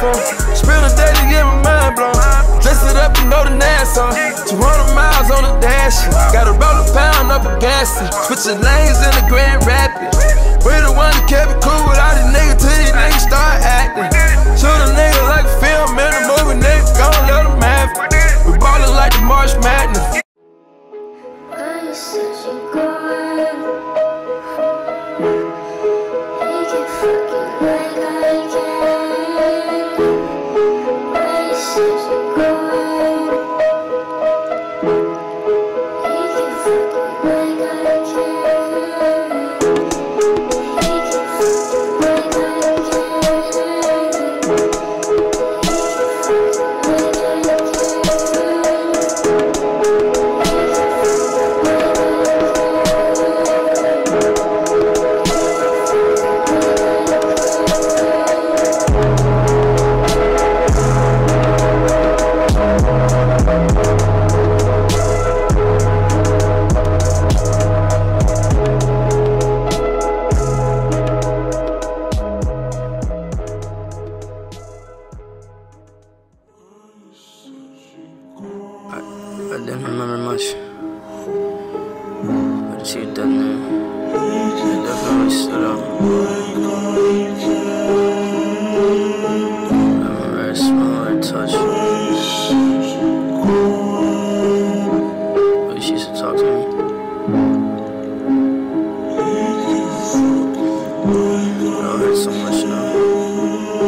phone. Spend a day to get my mind blown. Dress it up, you know the Nassau. 200 miles on the dash. Gotta roll a pound up a gas. Switching lanes in the Grand Rapids. We the one that kept it cool with all these niggas I don't remember much. But she done there. I definitely stood out. I remember her her touch. She used to talk to me. It hurts so much now.